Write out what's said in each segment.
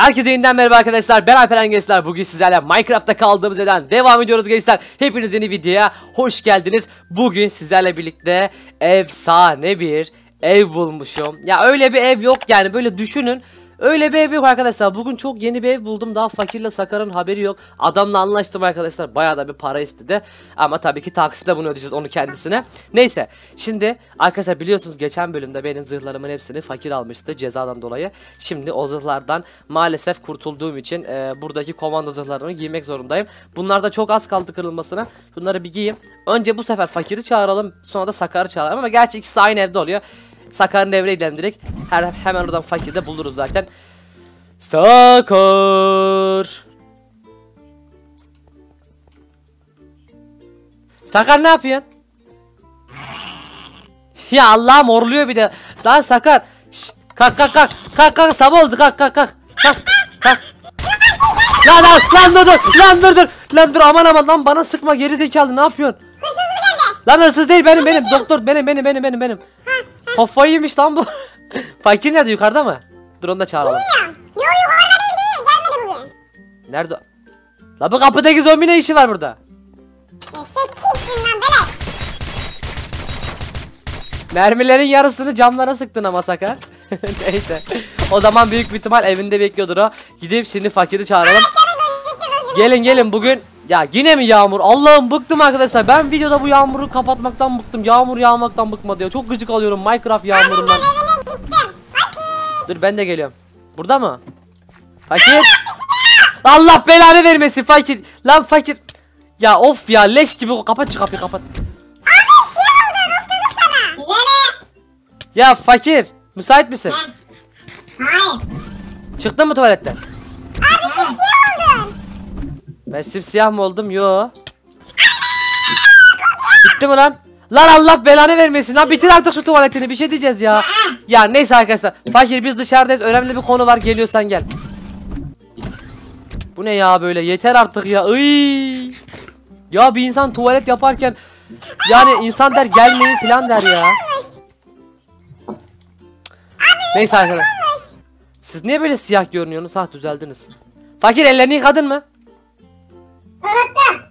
Herkese yeniden merhaba arkadaşlar. Ben Alperen Gençler. Bugün sizlerle Minecraft'ta kaldığımız yerden devam ediyoruz gençler. Hepiniz yeni videoya hoş geldiniz. Bugün sizlerle birlikte efsane bir ev bulmuşum. Ya öyle bir ev yok yani böyle düşünün. Öyle bir ev yok arkadaşlar. Bugün çok yeni bir ev buldum. Daha fakirle Sakar'ın haberi yok. Adamla anlaştım arkadaşlar. Bayağı da bir para istedi. Ama tabii ki taksitle bunu ödeyeceğiz onu kendisine. Neyse. Şimdi arkadaşlar biliyorsunuz geçen bölümde benim zırhlarımın hepsini fakir almıştı cezadan dolayı. Şimdi o zırhlardan maalesef kurtulduğum için e, buradaki komando zırhlarını giymek zorundayım. Bunlar da çok az kaldı kırılmasına. Bunları bir giyeyim. Önce bu sefer fakiri çağıralım. Sonra da Sakar'ı çağıralım. Ama gerçi ikisi aynı evde oluyor. Sakar'ın devreye gidelim direkt. Her, hemen oradan fakiri de buluruz zaten. Sakar. Sakar ne yapıyorsun? Ya Allah'ım horluyor bir de. Lan Sakar. Şş, kalk kalk kalk. Kalk kalk sabah oldu kalk kalk kalk. Kalk kalk. Lan lan lan dur dur. Lan dur dur. Lan dur aman aman lan bana sıkma geri zekalı ne yapıyorsun? Lan hırsız değil benim benim doktor benim benim benim benim benim. Kafayı yemiş lan bu. Fakir nerede yukarıda mı? Dur onu da çağıralım. Bilmiyorum. Yo yukarıda değil değil. Gelmedi bugün. Nerede? La bu kapıdaki zombi ne işi var burada? E, sen kimsin lan bele? Mermilerin yarısını camlara sıktın ama Sakar. Neyse. O zaman büyük bir ihtimal evinde bekliyordur o. Gidip şimdi fakiri çağıralım. Gelin gelin bugün. Ya yine mi yağmur? Allah'ım bıktım arkadaşlar. Ben videoda bu yağmuru kapatmaktan bıktım. Yağmur yağmaktan bıkmadı ya. Çok gıcık alıyorum Minecraft yağmurundan. Ben gittim. Fakir. Dur ben de geliyorum. Burada mı? Fakir. Allah belanı vermesin fakir. Lan fakir. Ya of ya leş gibi kapat şu kapıyı kapat. Yine. Ya fakir. Müsait misin? Hayır. Çıktın mı tuvaletten? Abi. Ben simsiyah mı oldum? Yo. Bitti mi lan? Lan Allah belanı vermesin lan bitir artık şu tuvaletini bir şey diyeceğiz ya. Ya neyse arkadaşlar. Fakir biz dışarıdayız önemli bir konu var geliyorsan gel. Bu ne ya böyle yeter artık ya. Iy. Ya bir insan tuvalet yaparken yani insan der gelmeyin filan der ya. Neyse arkadaşlar. Siz niye böyle siyah görünüyorsunuz? Ha düzeldiniz. Fakir ellerini yıkadın mı? Unuttum.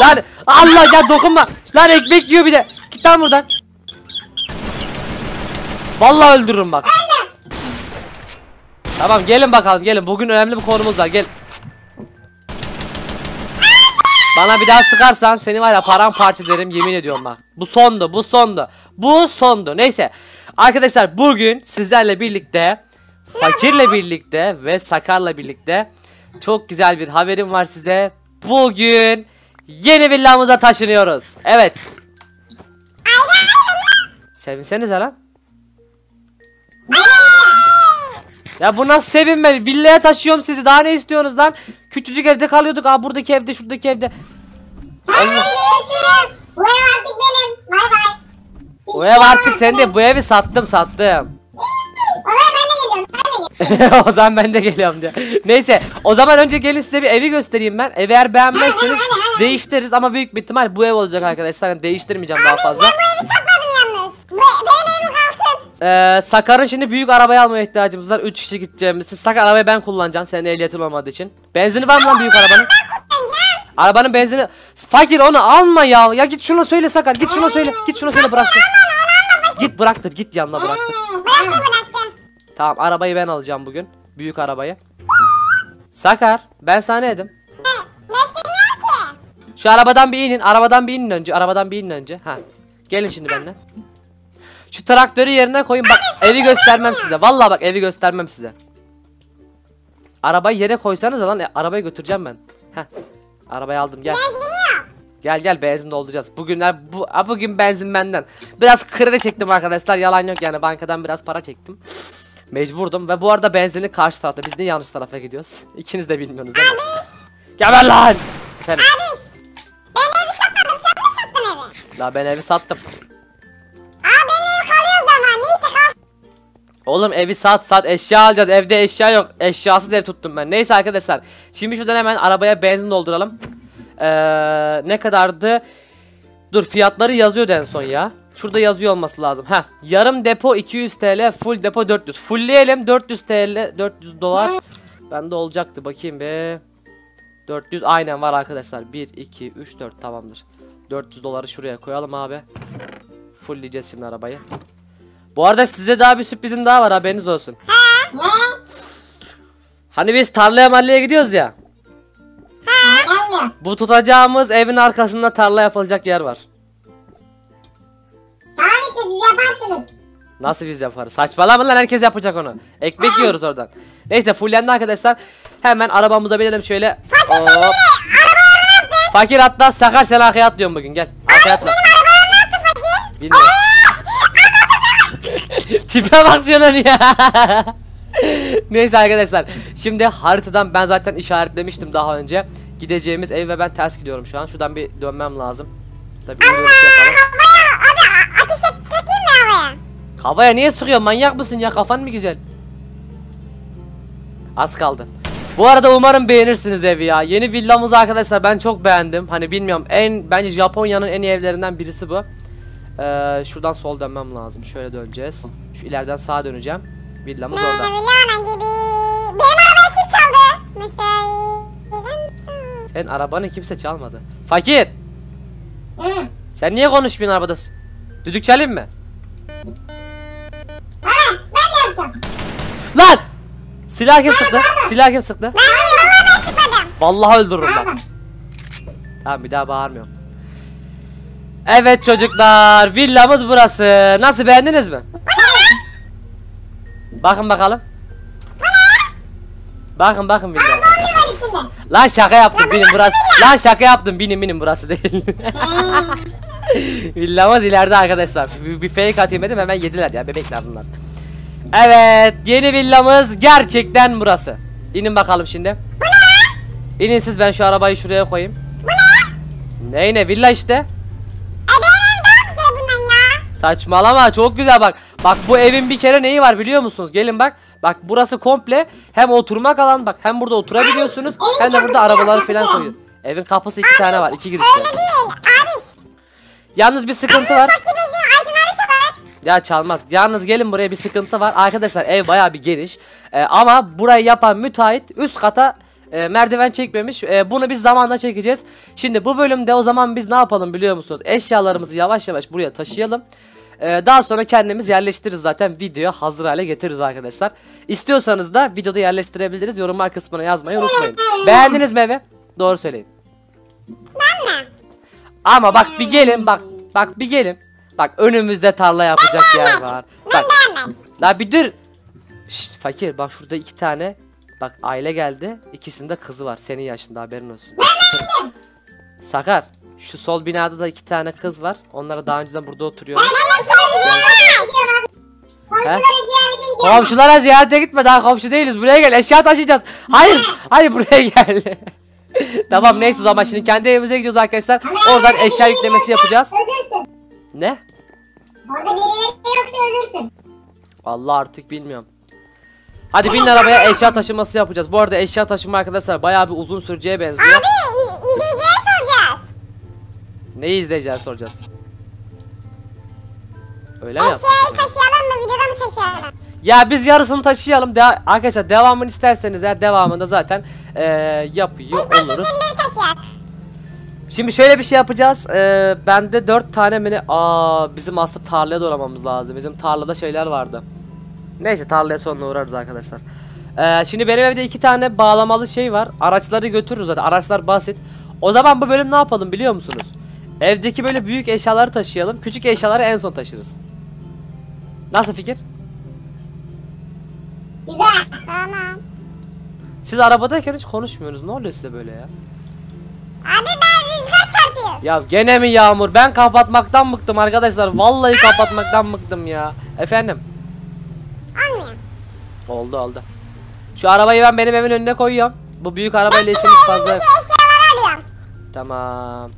Lan Allah ya dokunma. Lan ekmek yiyor bir de. Git lan buradan. Vallahi öldürürüm bak. Tamam gelin bakalım gelin. Bugün önemli bir konumuz var. Gel. Bana bir daha sıkarsan seni var ya paramparça ederim yemin ediyorum bak. Bu sondu, bu sondu. Bu sondu. Neyse. Arkadaşlar bugün sizlerle birlikte Fakirle birlikte ve Sakar'la birlikte çok güzel bir haberim var size. Bugün yeni villamıza taşınıyoruz. Evet. Sevinsenize lan. Ya bu nasıl sevinme? Villaya taşıyorum sizi. Daha ne istiyorsunuz lan? Küçücük evde kalıyorduk. Aa buradaki evde, şuradaki evde. Bu ev artık benim. Bay bay. Bu ev artık sende. Bu evi sattım, sattım. Oraya o zaman ben de geliyorum diyor. Neyse o zaman önce gelin size bir evi göstereyim ben. Evi eğer beğenmezseniz değiştiririz ama büyük bir ihtimal bu ev olacak arkadaşlar. Yani değiştirmeyeceğim daha fazla. Ben bu evi satmadım yalnız. Bu, benim evim kalsın. Ee, Sakar'ın şimdi büyük arabaya almaya ihtiyacımız var. 3 kişi gideceğimiz. Siz Sakar arabayı ben kullanacağım. Senin ehliyetin olmadığı için. Benzini var mı lan büyük arabanın? Arabanın benzini. Fakir onu alma ya. Ya git şuna söyle Sakar. Git şuna söyle. Git şuna söyle bıraksın. Git bıraktır. Git yanına bıraktır. Bıraktım. Tamam arabayı ben alacağım bugün. Büyük arabayı. Sakar ben sana ne dedim? Şu arabadan bir inin. Arabadan bir inin önce. Arabadan bir inin önce. Ha. Gelin şimdi benimle. Şu traktörü yerine koyun. Bak evi göstermem size. Vallahi bak evi göstermem size. Arabayı yere koysanız lan e, arabayı götüreceğim ben. Heh. Arabayı aldım gel. Gel gel benzin dolduracağız. Bugünler bu ha, bugün benzin benden. Biraz kredi çektim arkadaşlar. Yalan yok yani bankadan biraz para çektim. Mecburdum ve bu arada benzini karşı tarafta. Biz niye yanlış tarafa gidiyoruz? İkiniz de bilmiyorsunuz değil mi? Geber lan! Efendim. Abi. Ben evi satmadım. Sen mi sattın evi? La ben evi sattım. Aa benim ev kalıyor zaman. Neyse kal. Oğlum evi sat sat eşya alacağız. Evde eşya yok. Eşyasız ev tuttum ben. Neyse arkadaşlar. Şimdi şuradan hemen arabaya benzin dolduralım. Ee, ne kadardı? Dur fiyatları yazıyordu en son ya. Şurada yazıyor olması lazım. Ha, yarım depo 200 TL, full depo 400. Fullleyelim 400 TL, 400 dolar. Bende olacaktı bakayım be. 400 aynen var arkadaşlar. 1 2 3 4 tamamdır. 400 doları şuraya koyalım abi. Fullleyeceğiz şimdi arabayı. Bu arada size daha bir sürprizim daha var haberiniz olsun. Hani biz tarlaya malleye gidiyoruz ya. Bu tutacağımız evin arkasında tarla yapılacak yer var. Siz yaparsınız. Nasıl biz yaparız? Saçmalama lan herkes yapacak onu. Ekmek yiyoruz oradan. Neyse fullendi arkadaşlar. Hemen arabamıza binelim şöyle. Hop. Fakir hatta sakar sen arkaya atlıyorum bugün gel. Arkaya atla. Bilmiyorum. Tipe bak şunun ya. Neyse arkadaşlar. Şimdi haritadan ben zaten işaretlemiştim daha önce. Gideceğimiz ev ve ben ters gidiyorum şu an. Şuradan bir dönmem lazım. Tabii bir görüş yapalım. Et sıkayım mı havaya? Havaya niye sıkıyorsun manyak mısın ya kafan mı güzel? Az kaldı. Bu arada umarım beğenirsiniz evi ya. Yeni villamızı arkadaşlar ben çok beğendim. Hani bilmiyorum en bence Japonya'nın en iyi evlerinden birisi bu. Ee, şuradan sol dönmem lazım. Şöyle döneceğiz. Şu ileriden sağa döneceğim. Villamız orada. Gibi. Benim arabayı kim çaldı? Mesela. Senin arabanı kimse çalmadı. Fakir! Hı. Sen niye konuşmuyorsun arabada? Düdük çalayım mı? Ha, ben yapacağım. Lan! Silah kim sıktı? Silah kim sıktı? Ben vallahi ben sıkmadım. Vallahi öldürürüm bak. Tamam bir daha bağırmıyorum. Evet çocuklar villamız burası. Nasıl beğendiniz mi? Bakın bakalım. Bakın bakın villa. Lan şaka yaptım binin burası. Lan şaka yaptım binin binin burası değil. Villamız ileride arkadaşlar. Bir, bir fake atayım dedim hemen yediler ya bebekler bunlar. Evet yeni villamız gerçekten burası. İnin bakalım şimdi. İnin siz ben şu arabayı şuraya koyayım. Ne ne villa işte. E. Saçmalama çok güzel bak. Bak bu evin bir kere neyi var biliyor musunuz? Gelin bak. Bak burası komple hem oturmak alan bak hem burada oturabiliyorsunuz hem de burada arabaları falan koyuyor. Evin kapısı iki tane var iki girişli. Öyle değil. Abi. Yalnız bir sıkıntı var. Ya çalmaz. Yalnız gelin buraya bir sıkıntı var. Arkadaşlar ev bayağı bir geniş. Ee, ama burayı yapan müteahhit üst kata e, merdiven çekmemiş. E, bunu biz zamanla çekeceğiz. Şimdi bu bölümde o zaman biz ne yapalım biliyor musunuz? Eşyalarımızı yavaş yavaş buraya taşıyalım. Ee, daha sonra kendimiz yerleştiririz zaten videoya hazır hale getiririz arkadaşlar. İstiyorsanız da videoda yerleştirebiliriz. Yorumlar kısmına yazmayı unutmayın. Beğendiniz mi evi? Doğru söyleyin. Ben mi? Ama bak bir gelin bak. Bak bir gelin. Bak önümüzde tarla yapacak yer var. Bak. La bir dur. Şşt fakir bak şurada iki tane. Bak aile geldi. İkisinde kızı var. Senin yaşında haberin olsun. Sakar. Şu sol binada da iki tane kız var. Onlara daha önceden burada oturuyoruz. He? Komşulara ziyarete gitme daha komşu değiliz. Buraya gel eşya taşıyacağız. Hayır. Hayır buraya gel. tamam neyse o zaman şimdi kendi evimize gidiyoruz arkadaşlar. Oradan eşya yüklemesi yapacağız. Ne? Orada birileri yoksa ölürsün. Allah artık bilmiyorum. Hadi binin arabaya eşya taşıması yapacağız. Bu arada eşya taşıma arkadaşlar bayağı bir uzun süreceğe benziyor. Abi iz- izleyicilere soracağız. Neyi izleyeceğiz soracağız. Öyle mi yaptık? Eşyayı taşıyalım mı videoda mı taşıyalım? Ya biz yarısını taşıyalım. De arkadaşlar devamını isterseniz eğer devamında zaten eee yapıyor oluruz. Şimdi şöyle bir şey yapacağız. Eee bende 4 tane mi ne? Aa bizim aslında tarlaya dolamamız lazım. Bizim tarlada şeyler vardı. Neyse tarlaya sonra uğrarız arkadaşlar. Eee, şimdi benim evde iki tane bağlamalı şey var. Araçları götürürüz zaten. Araçlar basit. O zaman bu bölüm ne yapalım biliyor musunuz? Evdeki böyle büyük eşyaları taşıyalım. Küçük eşyaları en son taşırız. Nasıl fikir? Güzel. Tamam. Siz arabadayken hiç konuşmuyorsunuz. Ne oluyor size böyle ya? Abi ben rüzgar çarpıyor. Ya gene mi yağmur? Ben kapatmaktan bıktım arkadaşlar. Vallahi kapatmaktan bıktım ya. Efendim? Olmuyor. Oldu oldu. Şu arabayı ben benim evimin önüne koyuyorum. Bu büyük arabayla işimiz fazla. yok. Eşyaları alıyorum. Tamam.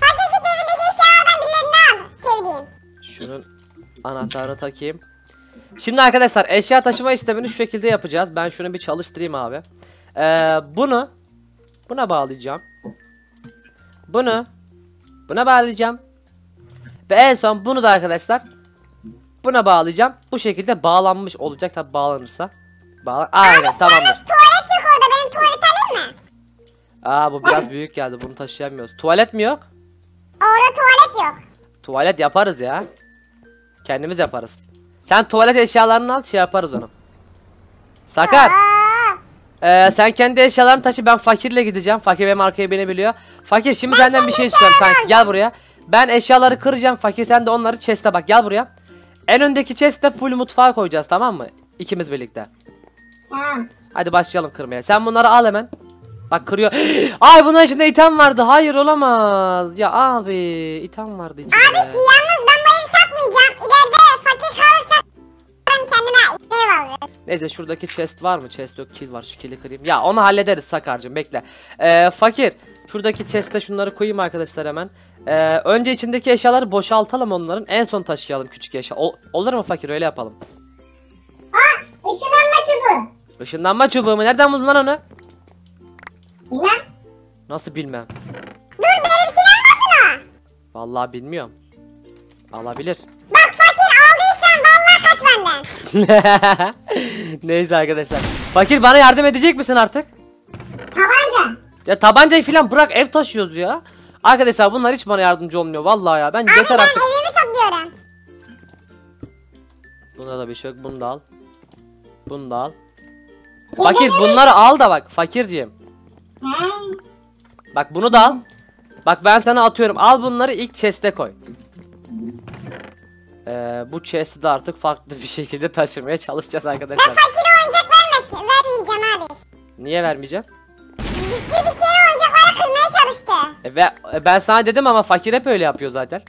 Fark git evindeki eşyalardan birilerini al. Sevdiğim. Şunun anahtarını takayım. Şimdi arkadaşlar eşya taşıma işlemini şu şekilde yapacağız. Ben şunu bir çalıştırayım abi. Ee, bunu buna bağlayacağım. Bunu buna bağlayacağım. Ve en son bunu da arkadaşlar buna bağlayacağım. Bu şekilde bağlanmış olacak tabi bağlanırsa. Bağlan Aynen tamamdır. Tuvalet yok Aa bu biraz büyük geldi. Bunu taşıyamıyoruz. Tuvalet mi yok? Orada tuvalet yok. Tuvalet yaparız ya. Kendimiz yaparız. Sen tuvalet eşyalarını al şey yaparız onu. Sakar. Ee, sen kendi eşyalarını taşı ben fakirle gideceğim. Fakir benim arkaya beni biliyor. Fakir şimdi senden bir şey istiyorum kanka. Gel buraya. Ben eşyaları kıracağım. Fakir sen de onları chest'e bak. Gel buraya. En öndeki chest'e full mutfağa koyacağız tamam mı? İkimiz birlikte. tamam. Hadi başlayalım kırmaya. Sen bunları al hemen. Bak kırıyor. Ay bunun içinde item vardı. Hayır olamaz. Ya abi item vardı içinde. Abi yalnız ben bu evi satmayacağım. İleride kendime ev alırım. Neyse şuradaki chest var mı? Chest yok kill var. Şu kill'i kırayım. Ya onu hallederiz Sakarcığım bekle. Ee, fakir. Şuradaki chest'e şunları koyayım arkadaşlar hemen. Ee, önce içindeki eşyaları boşaltalım onların. En son taşıyalım küçük eşya. Ol- olur mu fakir öyle yapalım. Aa ışınlanma çubuğu. Işınlanma çubuğu mu? Nereden buldun lan onu? Bilmem. Nasıl bilmem. Dur benimkini almasın o. Vallahi bilmiyorum. Alabilir. Kaç benden. Neyse arkadaşlar. Fakir bana yardım edecek misin artık? Tabanca. Ya tabancayı falan bırak ev taşıyoruz ya. Arkadaşlar bunlar hiç bana yardımcı olmuyor vallahi ya. Ben Abi yeter ben artık. evimi topluyorum. Bunda da bir şey yok. Bunu da al. Bunu da al. Fakir bunları al da bak fakirciğim. Bak bunu da al. Bak ben sana atıyorum. Al bunları ilk chest'e koy. Ee, bu chest'i de artık farklı bir şekilde taşımaya çalışacağız arkadaşlar. Fakire oyuncak vermesin. Vermeyeceğim abi. Niye vermeyeceğim? Gitti bir kere oyuncakları kırmaya çalıştı. E, ve, e, ben sana dedim ama fakir hep öyle yapıyor zaten.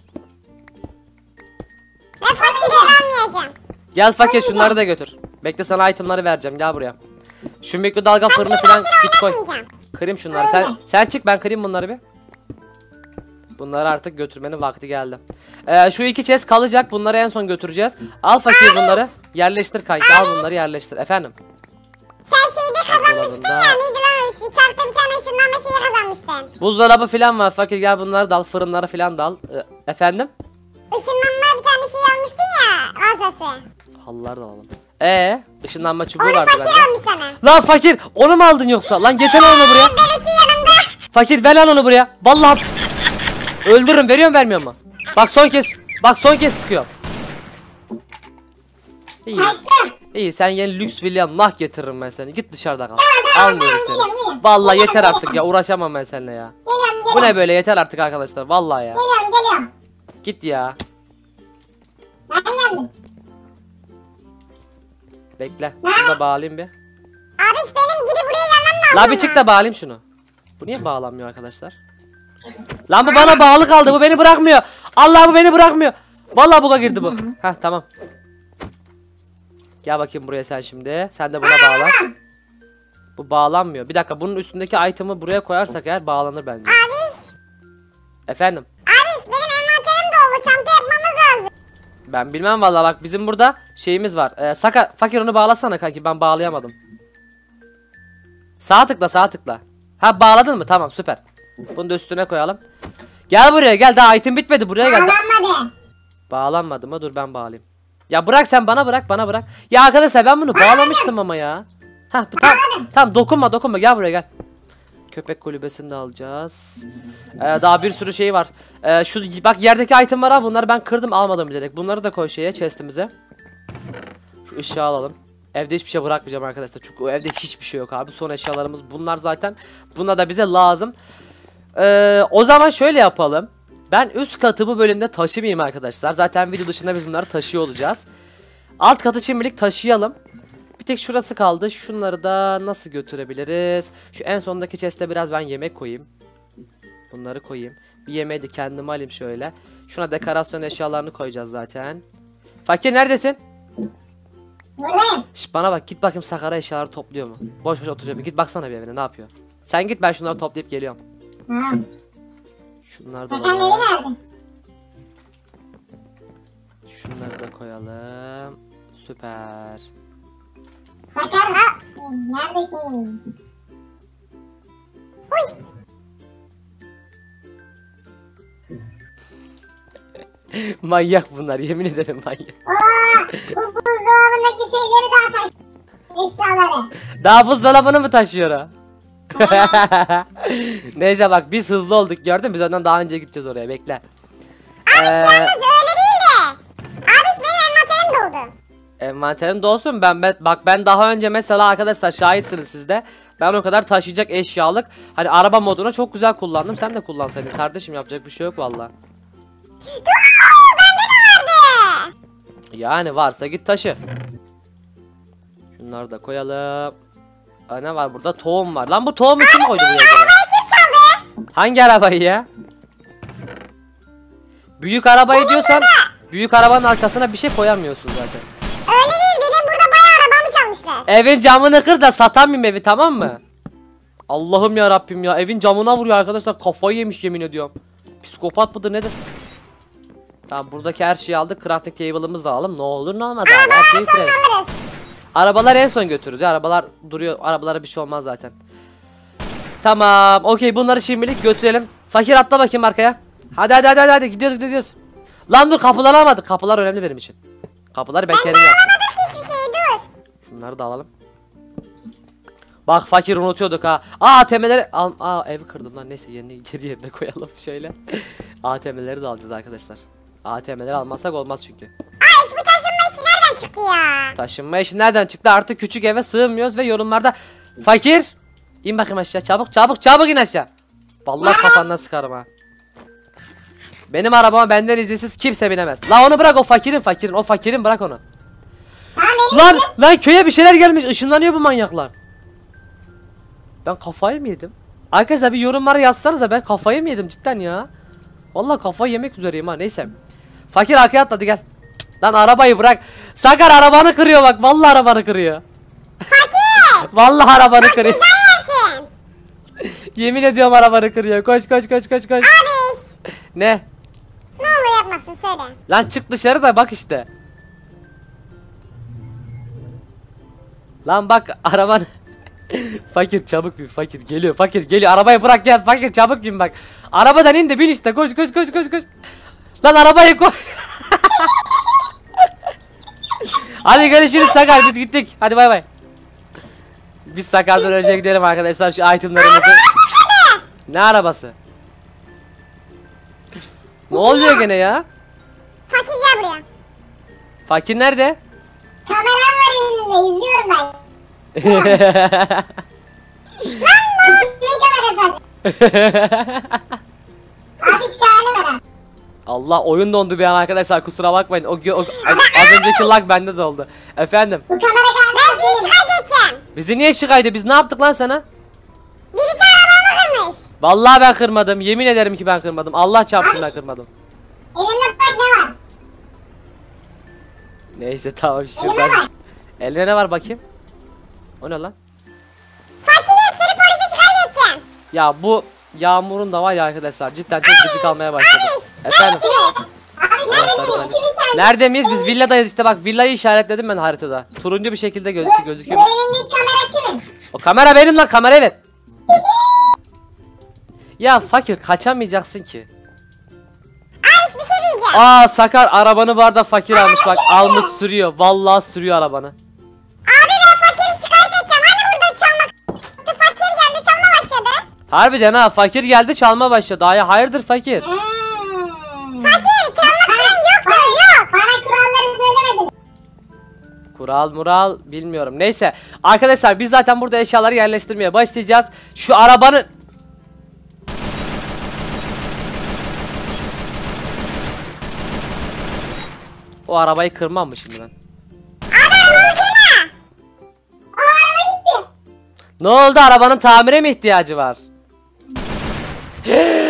Ve fakire vermeyeceğim. Gel fakir şunları da götür. Bekle sana itemları vereceğim. Gel buraya. Şu mikrodalga fırını falan git koy. Kırayım şunları. Sen sen çık ben kırayım bunları bir. Bunları artık götürmenin vakti geldi. Ee, şu iki chest kalacak. Bunları en son götüreceğiz. Al fakir bunları. Yerleştir kanka. Al bunları yerleştir. Efendim. Sen şeyde kazanmıştın ya. Neydi lan? Bir çarkta bir tane ışınlanma şeyi kazanmıştın. Buzdolabı falan var. Fakir gel bunları dal. Fırınları falan dal. Ee, efendim. Işınlanma bir tane şey almıştın ya. Ağzası. Halıları da alalım. Ee, ışınlanma çubuğu Onu vardı fakir bende. almış sana. Lan fakir onu mu aldın yoksa? Lan getir onu buraya. Fakir ver lan onu buraya. Vallahi öldürürüm. Veriyor mu vermiyor mu? Bak son kez. Bak son kez sıkıyor. İyi. İyi sen yeni lüks William nah getiririm ben seni. Git dışarıda kal. Almıyorum seni. Vallahi yeter artık ya. Uğraşamam ben seninle ya. Bu ne böyle yeter artık arkadaşlar. Vallahi ya. Git ya. Bekle. Şunu da bağlayayım bir. Abi benim gidip buraya gelmem lazım. La bir çık da bağlayayım şunu. Bu niye bağlanmıyor arkadaşlar? Lan bu bana bağlı kaldı. Bu beni bırakmıyor. Allah bu beni bırakmıyor. Vallahi buga girdi bu. Heh tamam. Gel bakayım buraya sen şimdi. Sen de buna bağlan. Bu bağlanmıyor. Bir dakika bunun üstündeki item'ı buraya koyarsak eğer bağlanır bence. Abi. Efendim. Abi benim envanterim dolu. Çanta yapmamız lazım. Ben bilmem vallahi bak bizim burada şeyimiz var. Ee, Saka fakir onu bağlasana kanki ben bağlayamadım. Sağ tıkla sağ tıkla. Ha bağladın mı? Tamam süper. Bunu da üstüne koyalım. Gel buraya gel daha item bitmedi buraya gel. Bağlanmadı. Bağlanmadı mı? Dur ben bağlayayım. Ya bırak sen bana bırak bana bırak. Ya arkadaşlar ben bunu bağlamıştım ama ya. Ha tamam tamam dokunma dokunma gel buraya gel. Köpek kulübesini de alacağız. Ee, daha bir sürü şey var. Ee, şu bak yerdeki item var ha bunları ben kırdım almadım bilerek. Bunları da koy şeye chest'imize. Şu ışığı alalım. Evde hiçbir şey bırakmayacağım arkadaşlar. Çünkü o evde hiçbir şey yok abi. Son eşyalarımız bunlar zaten. Bunlar da bize lazım. Ee, o zaman şöyle yapalım. Ben üst katı bu bölümde taşımayayım arkadaşlar. Zaten video dışında biz bunları taşıyor olacağız. Alt katı şimdilik taşıyalım. Bir tek şurası kaldı. Şunları da nasıl götürebiliriz? Şu en sondaki chest'e biraz ben yemek koyayım. Bunları koyayım. Bir yemeği de kendime alayım şöyle. Şuna dekorasyon eşyalarını koyacağız zaten. Fakir neredesin? Şş, bana bak git bakayım Sakara eşyaları topluyor mu? Boş boş oturuyor. Git baksana bir evine ne yapıyor. Sen git ben şunları toplayıp geliyorum. Evi alalım. nerede? Şunları da koyalım. Süper. Sakar ha. Nerede ki? Uy. manyak bunlar yemin ederim manyak. Aa, bu buzdolabındaki şeyleri daha taş. Eşyaları. Daha buzdolabını mı taşıyor o? Neyse bak biz hızlı olduk gördün mü? Biz ondan daha önce gideceğiz oraya bekle. Abi Ee, yalnız öyle değil de. Abi benim envanterim doldu. Envanterin dolsun ben, ben bak ben daha önce mesela arkadaşlar şahitsiniz siz de. Ben o kadar taşıyacak eşyalık hani araba moduna çok güzel kullandım. Sen de kullansaydın kardeşim yapacak bir şey yok valla. Yani varsa git taşı. Şunları da koyalım. Aa, ne var burada? Tohum var. Lan bu tohumu kim koydu buraya? acaba? Kim çaldı? Hangi arabayı ya? Büyük arabayı diyorsan büyük arabanın arkasına bir şey koyamıyorsun zaten. Öyle değil benim burada bayağı arabamı çalmışlar. Evin camını kır da satamayayım evi tamam mı? Allah'ım ya Rabbim ya evin camına vuruyor arkadaşlar kafayı yemiş yemin ediyorum. Psikopat mıdır nedir? Tamam buradaki her şeyi aldık crafting table'ımızı da alalım ne olur ne olmaz abi her şeyi alırız. Arabalar en son götürürüz ya arabalar duruyor arabalara bir şey olmaz zaten. Tamam okey bunları şimdilik götürelim. Fakir atla bakayım arkaya. Hadi hadi hadi hadi, gidiyoruz gidiyoruz. Lan dur kapıları almadık kapılar önemli benim için. Kapıları ben kendim yaptım. Alamadık hiçbir şey dur. Şunları da alalım. Bak fakir unutuyorduk ha. ATM'leri al. Aa evi kırdım lan. Neyse yerine geri yerine koyalım şöyle. ATM'leri de alacağız arkadaşlar. ATM'leri almazsak olmaz çünkü. Ay hiç bu taşınma işi nereden çıktı ya? Taşınma işi nereden çıktı? Artık küçük eve sığmıyoruz ve yorumlarda fakir in bakayım aşağı çabuk çabuk çabuk in aşağı. Vallahi kafandan sıkarım ha. Benim arabama benden izinsiz kimse binemez. La onu bırak o fakirin fakirin o fakirin bırak onu. Lan lan köye bir şeyler gelmiş ışınlanıyor bu manyaklar. Ben kafayı mı yedim? Arkadaşlar bir yorumlara yazsanıza ben kafayı mı yedim cidden ya. Vallahi kafayı yemek üzereyim ha neyse. Fakir arkaya atladı gel. Lan arabayı bırak. Sakar arabanı kırıyor bak vallahi arabanı kırıyor. Fakir. Vallahi arabanı kırıyor. Yersin. Yemin ediyorum arabanı kırıyor. Koş koş koş koş koş. Abi Ne? ne olur yapmasın söyle. Lan çık dışarı da bak işte. Lan bak araban Fakir çabuk bin fakir geliyor fakir geliyor arabayı bırak gel fakir çabuk bin bak Arabadan in de bin işte koş koş koş koş koş Lan arabayı koy Hadi görüşürüz Sakar biz gittik hadi bay bay Biz Sakar'dan önce gidelim arkadaşlar şu itemlarımızı Ne arabası Ne oluyor gene ya Fakir gel buraya. Fakir nerede? Kameram var önünde izliyorum ben. Lan lan kimin kamerası? Abi şu kamera. Allah oyun dondu bir an arkadaşlar kusura bakmayın. O, o az önceki lag bende de oldu. Efendim Bu kamera. Ben sizi kaydedeceğim. bizi niye şikaydı biz ne yaptık lan sana? Birisi arabamı kırmış. Vallahi ben kırmadım. Yemin ederim ki ben kırmadım. Allah çarpsın ben kırmadım. Elimde bak ne var? Neyse tamam Eline şuradan. bak. Eline ne var bakayım? O ne lan? Fakir seni polise şikayet edeceğim. Ya bu yağmurun da var ya arkadaşlar cidden çok gıcık almaya başladı. Abi, Efendim. Anahtarı? Nerede miyiz? Biz villadayız işte bak villayı işaretledim ben haritada. Turuncu bir şekilde göz gözüküyor. kamera kimin? O kamera benim lan kamerayı ver. Ya fakir kaçamayacaksın ki. Abi bir şey diyeceğim. Aa Sakar arabanı var da fakir almış bak almış sürüyor. Vallahi sürüyor arabanı. Abi ben fakiri şikayet edeceğim. Hani burada çalmak. Fakir geldi çalma başladı. Harbiden ha fakir geldi çalma başladı. Ay hayırdır fakir? Fakir Kural mural bilmiyorum. Neyse arkadaşlar biz zaten burada eşyaları yerleştirmeye başlayacağız. Şu arabanın O arabayı kırmam mı şimdi ben? Ne oldu arabanın tamire mi ihtiyacı var?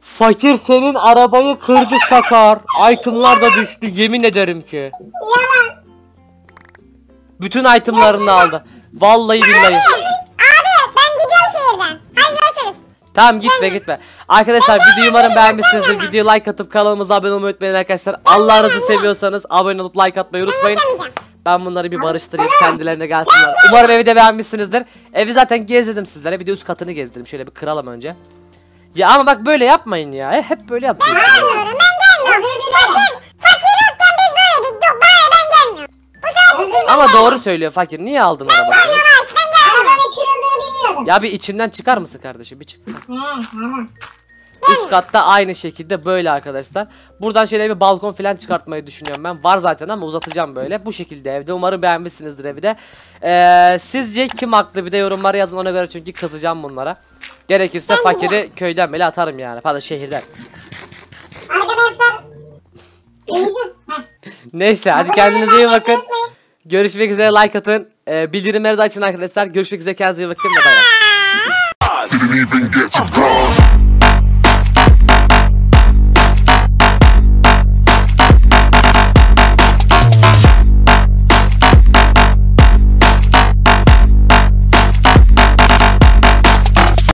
Fakir senin arabayı kırdı Sakar. Itemlar da düştü yemin ederim ki. Yalan. Bütün itemlarını aldı. Vallahi billahi. Abi ben gidiyorum şehirden. Hadi görüşürüz. Tamam gitme gitme. Arkadaşlar videoyu umarım beğenmişsinizdir. Videoya like atıp kanalımıza abone olmayı unutmayın arkadaşlar. Allah'ınızı seviyorsanız abone olup like atmayı unutmayın. Ben bunları bir barıştırayım kendilerine gelsinler. Umarım evi de beğenmişsinizdir. Evi zaten gezdirdim sizlere. Bir de üst katını gezdirdim. Şöyle bir kıralım önce. Ya ama bak böyle yapmayın ya. Hep böyle yapıyorsunuz. Gelmiyorum ben gelmiyorum. Ama doğru söylüyor fakir. Niye aldın arabasını? yavaş ben gelmiyorum. Arabanın kırıldığını bilmiyordum. Ya bir içimden çıkar mısın kardeşim? Bir çık. He tamam. Üst katta aynı şekilde böyle arkadaşlar. Buradan şöyle bir balkon falan çıkartmayı düşünüyorum ben. Var zaten ama uzatacağım böyle. Bu şekilde evde. Umarım beğenmişsinizdir evi de. Ee, sizce kim haklı bir de yorumlara yazın ona göre çünkü kızacağım bunlara. Gerekirse fakiri köyden bile atarım yani. Pardon şehirden. Arkadaşlar. İyiydim. Heh. Neyse hadi kendinize iyi bakın. Görüşmek üzere like atın. Ee, bildirimleri de açın arkadaşlar. Görüşmek üzere kendinize iyi bakın. Bye bye.